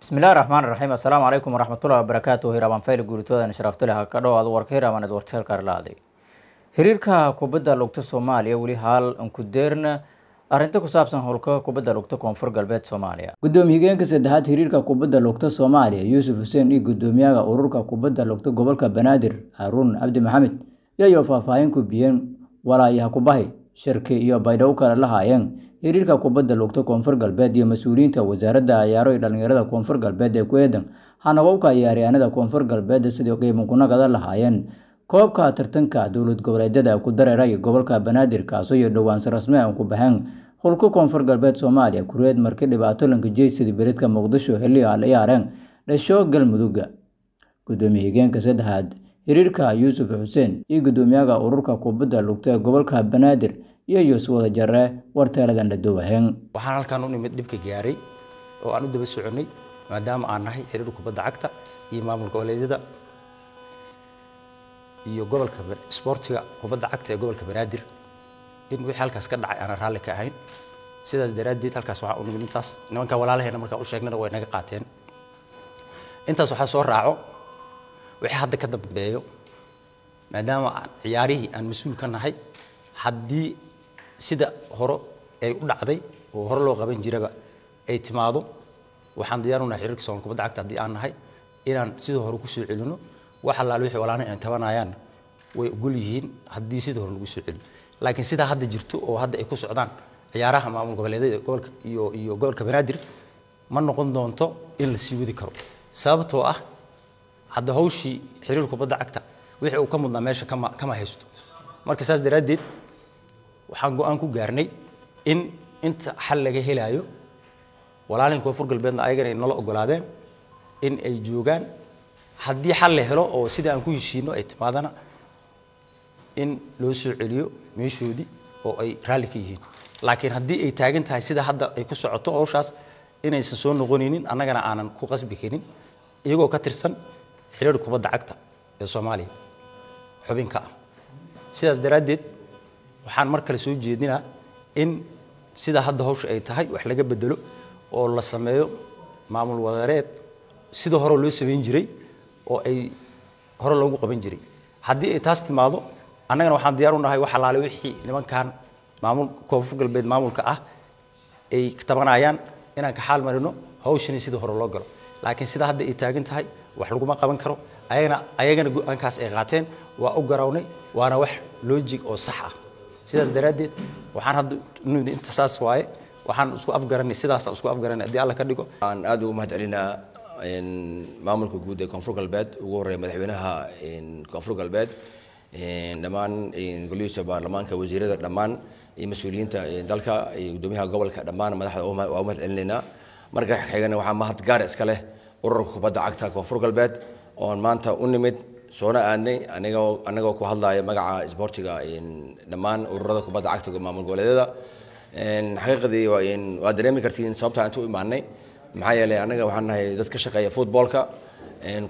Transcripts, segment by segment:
bismillahi raxmaan raxiim assalaamu calaykum waraxmatullahi wabarakaatu hiraabaan fayl guuritoodan sharaftale ha ka dhowaad warka hiraabaaned warteelkarlaaday xiriirka kubadda lugta soomaaliya weli haal ankudeerna arrinta ku saabsan howlka kubadda lugta koonfur galbeed soomaaliya. Gudoomiye saddexaad xiriirka kubadda lugta soomaaliya yuusuf xuseen iyo gudoomiyaha ururka kubadda lugta gobolka banaadir haruun cabdi maxamed yayo faahfaahin ku biyeen walaayaha kubahi shirki iyo baydhabo kale lahaayeen. Xiriirka kubadda lugta koonfur galbeed iyo mas'uuliyiinta wasaaradda ciyaaro iyo dhalinyarada koonfur galbeed ee ku eedan hanababka ciyaaryahanada koonfur galbeed sidii qiimankunagada lahaayeen. Koobka tartanka dowlad goboleedyada ku dareera iyo gobolka banaadir kaasoo iyo dhowaansi rasmi aan ku baxeen. Hulka koonfur galbeed soomaaliya kureed markii dhibaato lankajeysida beledka muqdisho xilli al ciyaareen dhasho galmudugga gudoomiye higeenka saddexaad xiriirka yuusuf xuseen iyo gudoomiyaha ururka kubadda lugta ee gobolka banaadir iyo yus wada jare warteeladan dhadowaheen waxaan halkaan u dhibka gaaray oo aan u daba soconay maadaama aan nahay xiriir kubadda cagta iyo maamul goboleedyada iyo gobolka isboortiga kubadda cagta ee gobolka banaadir. In wixii halkaas ka dhacay aanan raalli ka ahayn. Sidaas daraaddeed halkaas waxaan u intaas. Nimanka walaalaheena markaan u sheegnana way naga qaateen. Intaas waxaa soo raaco wixii hadda ka dambeeyo maadaama aan ciyaarihii aan mas'uul ka nahay haddii sida hore ay u dhacday oo hore loo qaban jiraba ay timaado waxaan diyaar u nahay xiriirka soomaalka kubadda cagta haddii aan nahay inaan sidii hore ku soo celino. Wax allaale wixii walaana ay tabanayaan way ogol yihiin haddii sidii hore lagu soo celiyo laakiin sidaa hadda jirto oo hadda ay ku socdaan ciyaaraha maamul goboleedyada gobolka iyo iyo gobolka banaadir ma noqon doonto in la sii wadi karo. Sababtoo ah hadda hawshii xiriir kubadda cagta wixii uu ka mudnaa meesha kama kama haysto. Marka saas daraaddeed waxaan go'aan ku gaarnay in inta xal laga helaayo walaalin koonfur galbeedna ayagana ay nala ogolaadeen in ay joogaan. Haddii xal la helo oo sidai aan ku heshiino ay timaadana in loo soo celiyo meeshoodii oo ay raalli ka yihiin. Laakiin haddii ay taagan tahay sida hadda ay ku socoto hawshaas inaysan soo noqonaynin annagana aanan ku qasbi karin iyagoo ka tirsan xiriir kubadda cagta ee soomaaliya xubinka ah. Sidaas daraaddeed waxaan mar kale soo jeedinaa in sida hadda hawsha ay tahay wax laga bedelo oo la sameeyo maamul wadareed sida hore loo samayn jiray oo ay hore loogu qaban jiray. Haddii ay taas timaado annagana waxaan diyaar u nahay wax allaale wixii nimankan maamul koonfur galbeed maamulka ah ay tabanayaan inaan ka xaal marino hawshani sidii hore loo galo. Laakiin sida hadda ay taagan tahay wax laguma qaban karo. Ayagana ayagana go'aankaas ay qaateen waa u garawnay waana wax loojig oo sax ah. Sidaas daraaddeed waxaan hadda nimid inta saas waaye waxaan isku afgaranay sidaasaan isku afgaranay haddii alla ka dhigo. Aan aad ugu mahad celinaa maamulka guud ee koonfur galbeed ugu horreeya madaxweynaha koonfur galbeed dhammaan golihiisa baarlamaanka wasiirada dhammaan iyo mas'uuliyiinta dalka iyo gudoomiyaha gobolka dhammaan madaxda waa mahad celinaynaa marka xigana waxaa mahad gaar iska leh ururka kubadda cagta koonfur galbeed oon maanta u nimid soona aadnay anigoo anagoo ku hadlaya magaca isboortiga dhammaan ururada kubadda cagta maamul goboleedyada. Xaqiiqdii waa dareemi kartiin sababta inta u imaanay maxaa yeelay anaga waxaan nahay dad ka shaqeeya footballka.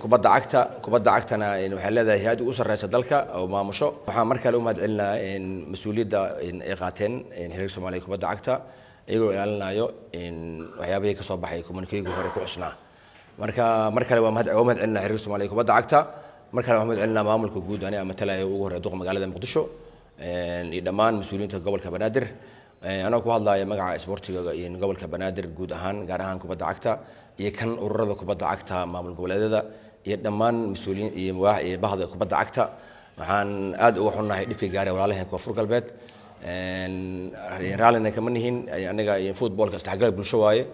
Kubadda cagta kubadda cagtana waxay leedahay hay'ad ugu sarreysa dalka oo maamusho. Waxaan mar kale u mahad celinaa mas'uuliyadda ay qaateen xiriirka soomaaliya kubadda cagta iyagoo ilaalinayo waxyaabihii ka soo baxay communikeygu hore ku cusnaa marka mar kale waa mahad celinaa xiriirka soomaaliya kubadda cagta mar kale waa mahad celinaa maamulka guud aniga matalaya ugu horreeya duqa magaalada muqdisho iyo dhammaan mas'uuliyiinta gobolka banaadir. Anoo ku hadlaya magaca isboortiga gobolka banaadir guud ahaan gaar ahaan kubadda cagta iyo kan ururada kubadda cagta maamul goboleedyada iyo dhammaan mas'uuliyiin iyo bahda kubadda cagta waxaan aad uga xunnahay dhibkii gaaray walaalaheen koonfur galbeed. Raallina kama nihin aniga footballka isdhexgal bulsho waaye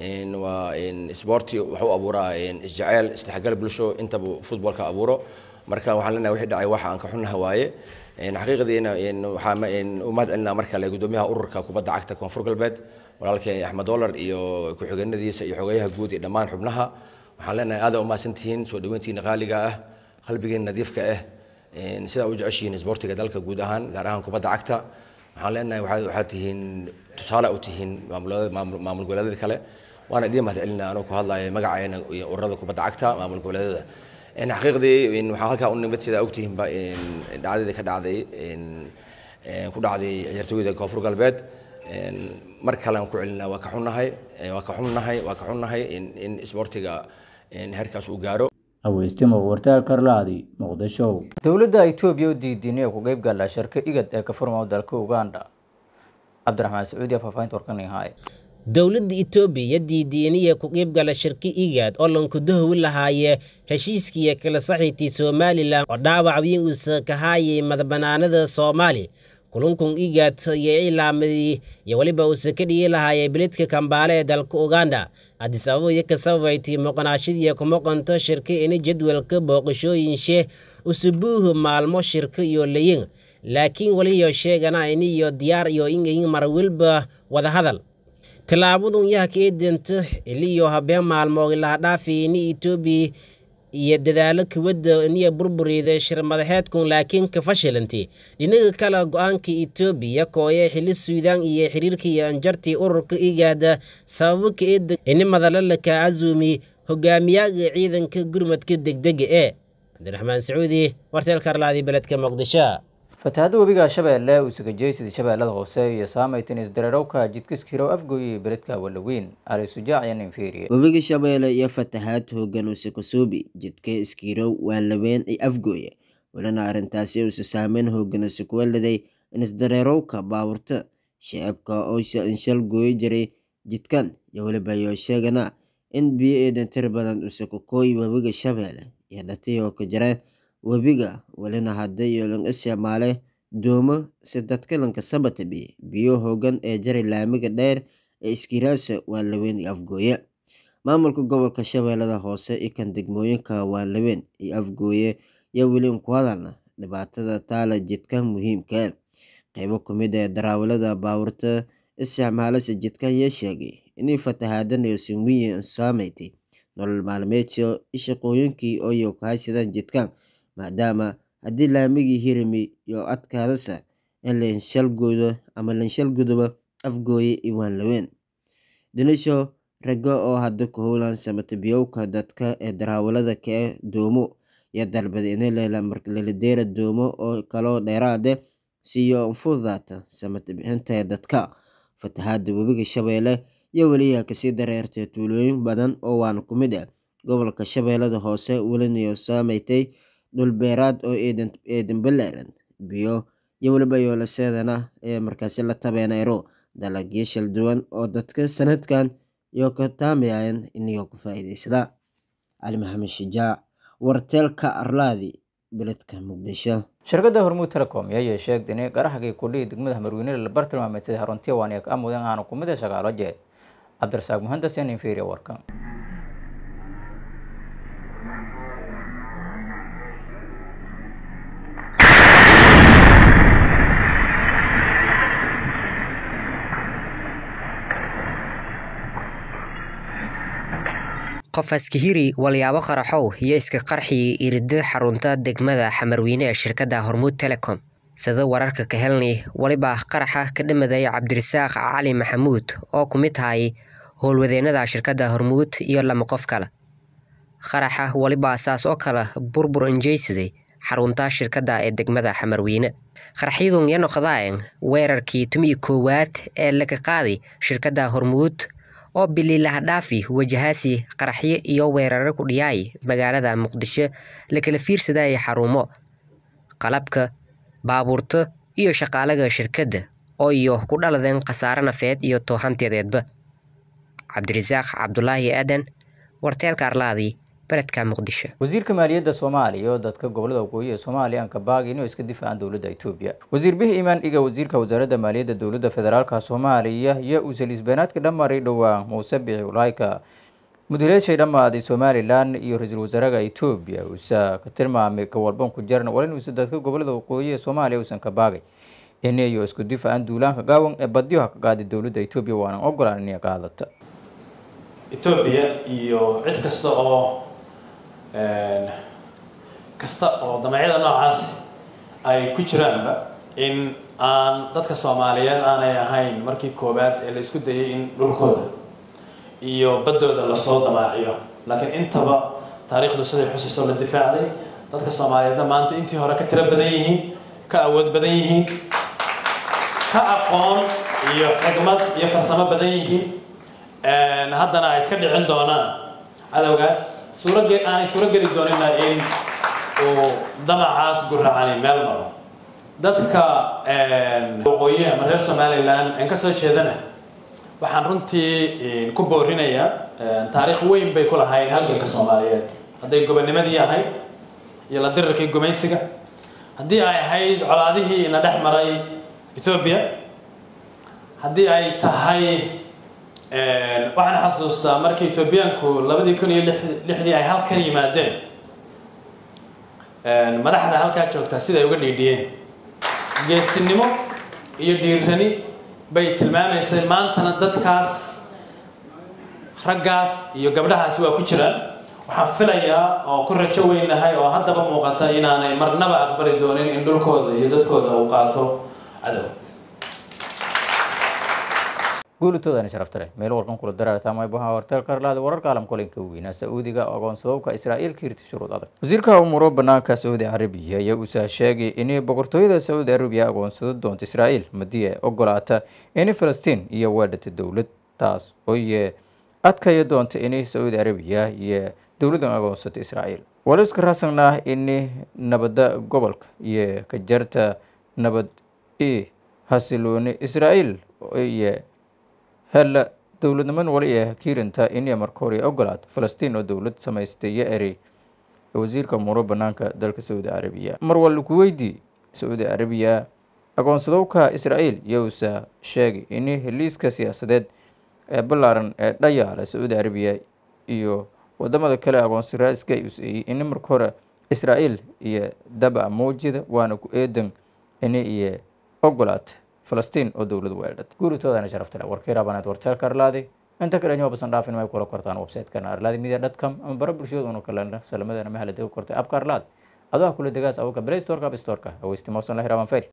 waa sporti wuxuu abuuraa isjeceyl isdhexgal bulsho intaba footballka abuuro. Marka waxaan leenahay wixii dhacay waxa aan ka xunnaha waaye. Xaqiiqdiina waxaan u mahad celinaa mar kale gudoomiyaha ururka kubadda cagta koonfur galbeed walaalkii axmed dolar iyo ku-xigeenadiisa iyo xogeyaha guud iyo dhammaan xubnaha. Waxaan leenahay aada umahadsantihiin soo dhaweyntiina qaaliga ah qalbigiina nadiifka ah. Sidaa u jeceshihiin isboortiga dalka guud ahaan gaar ahaan kubadda cagta. Waxaan leenahay waxaad tihiin tusaale u tihiin maamul goboleedyada kale waana idiin mahad celinaa anoo ku hadlaya magaceena iyo ururada kubadda cagta maamul goboleedyada xaqiiqdii waxaa halkaa u nimid sidaa ogtihiinba dhacdadii ka dhacday ku dhacday ciyaartooyda koonfur galbeed mar kale aan ku celinaa waa ka xunnahay waa ka xunnahay waa ka xunnahay in in isboortiga heerkaas uu gaaro aweystimo wartaal karlaadi muqdisho dowladda etoobiya u diidinay ku qeyb gala shirka igad ee ka furmao dalka uganda cabdiraxmaan sacuudi faafahinta warkan haay dowladda itoobiya diidiiniya ku qiibgala shirki igaad oo lankudahowi lahaaye heshiiskiiyo kala saxiitii somalilan oo dhaawacwii uusa kahaayay madabanaanada soomaali. Kulunkun igaad iyo ilaamadii iyo weliba uusa ka dhigi lahaayay bilidka kambaale ee dalka uganda. Adis ababa iyo ka sababaytii moqonaashadiiyo kumoqonto shirka ini jadwalka booqashooyinshe usubuuhu maalmo shirka iyo layin laakiin weliyo sheegana iniyo diyaar iyo ingayin marwilba wadahadal tillaabadun yaha kaedanta iliyo habeen maalmood lahadhaafi ini etoobiya iyo dadaalo kuwadda iniya burburiida shir madaxeedkun laakiin ka fashilantay dhinaga kale go'aanka etoobiya kooye xili suudaan iyo xiriirka iyo anjartii ururka igaada sababo kaeda ini madalalaka casuumi hogaamiyaaga ciidanka gurmadka degdega ee. Cabdiraxmaan sacuudi warteelka arlaadi beledka muqdisho fatahaada webiga shabeelle uu sagajeysidii shabeellada hoose iyo saamaytan isdareerowka jidkiskirow afgooye beledka walaweyn ali sujaac iyo ninferiye webiga shabeelle iyo fatahaad hoogan uuse kasuubi jidka iskiirow waa laween ay afgooye walina arrintaasi uuse saameyn hoogan use kuwa liday in isdareerowka baawurta shacabka oosha inshal gooyi jiray jidkan iyo weliba yoo sheegana in biyo eedan tir badan use kokooyi webiga shabeelle iyo dhatiyoo ka jireen webiga welina hadday lan isticmaale doomo si dadka lanka sabatabi biyo hoogan ee jaray laamiga dheer ee iskiraasa waa laweyn iyo afgooye. Maamulka gobolka shabeellada hoose iyo kan degmooyinka waa laweyn iyo afgooye iyo weli ku hadalna dhibaatada taala jidkan muhiimka qeybo kumid ee daraawalada baawurta isticmaalasa jidkan yaa sheegay inay fatahaadanayo sinwiyi saameyti nolol maalmeedka shaqooyinkii ooyo kahaysadaan jidkan maadaama haddii laamigii hirimi iyo adkaadasa in lanshalgoodo ama lanshalguduba afgooye iwaan laweyn dhinisho rago oo hadda ku howlan samatabiyowka dadka ee daraawalada kae doomo iyo dalbada in laladeera doomo oo kaloo dheeraade siiyo fududaata samatabixinta ee dadka. Fatahaada webiga shabeelle iyo weliyaa ka sii dareertay tuulooyin badan oo waana ku mid ah. Gobolka shabeellada hoose welinayo saamaytay dhulbeeraad oo eedan ballaaran biyo iyo weliba yoolaseedana ee markaasi la tabeenayro dalagyo shal duwan oo dadka sanadkan iyo ka taamayaan inagoo ku faa'iidaysada. Cali maxamed shijaac warteelka arlaadi beledka muqdisho. Shirkadda hormuud telecom ayaa sheegtay inay qaraxgii kudhihi degmada hamarweyne la bartilmaameedsaday haruntiya waaniya ka amudan aanu ku mid a shaqaalo jeed. Cabdirasaaq muhandas iyo ninferiya warkan qof askahiri walyaabo qaraxow iyo iska qarxii irida xarunta degmada xamarweyne ee shirkadda hormuud telecom. Sida wararka ka helnay weliba qaraxa ka dhamaday cabdirasaaq cali maxamuud oo ku mid tahay howlwadeennada shirkadda hormuud iyo lama qof kale. Qaraxa weliba saas oo kale burbur injeysaday xarunta shirkadda ee degmada xamarweyne. Qaraxyadun iyo noqdaaen weerarkii tumii koowaad ee laga qaaday shirkadda hormuud oo bililahdhaafi wajahaasi qaraxyo iyo weeraro ku dhiyaay magaalada muqdisho lakala fiirsadaya xarumo qalabka baabuurta iyo shaqaalaga shirkadda oo iyo ku dhaladeen khasaare nafeed iyo toohanteedeedba cabdirasaaq cabdulaahi aadan warteelka arlaadi beledka muqdisho wasiirka maaliyadda soomaaliya oo dadka gobollada waqooyi ee soomaaliya aan ka baagay inuu iska difaacaan dowladda etoobiya wasiir bihi imaan dhiga wasiirka wasaaradda maaliyadda dowladda federaalka soomaaliya iyo uusalisbeenaadka dhammaray dhowaan muuse bixi ulaayka mudaleeshay dhammaaday somalilan iyo ra'iisul wasaaraha etoobiya uusa ka tilmaamay gowalban ku jaran walin uusa dadka gobollada waqooyi ee soomaaliya uusan ka baagay inayo isku difaacaan duulaanka gaawan ee badyo ha ka qaaday dowladda etoobiya waanan ogolaan inay qaadata etoobiya iyo cid kasta oo kasta oo damacyada noocaas ay ku jiraanba in aan dadka soomaaliyeed aanay ahayn markii koowaad ee la isku dayay in dhulkooda iyo baddooda la soo damaaciyo. Laakiin intaba taariikhdu siday xusayso la difaacday dadka soomaaliyeedna maanta intii hore ka tiro badan yihiin ka awood badan yihiin ka aqoon iyo xigmad iyo farsamo badan yihiin. Haddana ay iska dhicin doonaan. Cadowgaas aanay suuro geli doonina in uu damacaas guracani meel maro. Dadka waqooyi ama reer somalilan aan ka soo jeedana waxaan runtii ku boorinayaa taariikh weyn bay ku lahayn halganka soomaaliyeed. Hadday gobonimadii ahayd iyo la dirirkii gumaysiga haddii ay ahayd colaadihii ina dhex maray ethoobia haddii ay tahay waxaan xasuustaa markii ethoobiyaanku labadii kun iyo lixdii ay halkan yimaadeen. Madaxda halkaa joogtaa sida ay uga dhiidhiyeen. Geesinimo iyo dhiirani bay tilmaamaysay maantana dadkaas raggaas iyo gabdhahaasi waa ku jiraan. Waxaan filayaa oo ku rajo weynahay oo haddaba muuqata inaanay marnaba aqbali doonin in dhulkooda iyo dadkooda uu qaato cadow guulitoodan sharafta leh meel warkan kula daraartaamay buhaa horteel karlaada wararka caalamka olinka weynaa sacuudiga ogoonsadowka israa'iil ka hirti shuruud adag wasiirka umuuro banaanka sacuudi carabiya ayaa uusaa sheegay inay boqortooyada sacuudi carabiya agoonsado doonto israa'iil madii ay ogolaata inay falastiin iyo weedhata dowlad taas ooye adkaya doonta inay sacuudi carabiya iyo dowladan agoonsato israa'iil waliska rasan ah ini nabada gobolka iyo ka jarta nabad i hasilooni israa'iil iyo hella dowladniman wali ee kiirinta inay marka hore ogolaato falastiin oo dowlad samaystay iyo erey wasiirka umuuro banaanka dalka sacuudi carabiya. Mar walla ku weydii sacuudi carabiya agoonsadowka israa'iil yowsa sheegay in heliiska siyaasadeed ee ballaaran ee dhayaala sacuudi carabiya iyo waddamada kale agoonsi raiska ay useeyey in marka hore israa'iil iyo daba muujida waana ku eedan inay iyo ogolaata falastiin oo dowlad weeldhata guuritoodana sharafta leh warkii raabaneed warteelka arlaadi inta kale ñoo basan dhaafin may kula kortaan website-kana arlaadi media dot com ama bara bulshaduna kalena salamadana mahala dega kortay abka arlaadi adoha kula degaas awka play storeka app storeka la hiraaban fail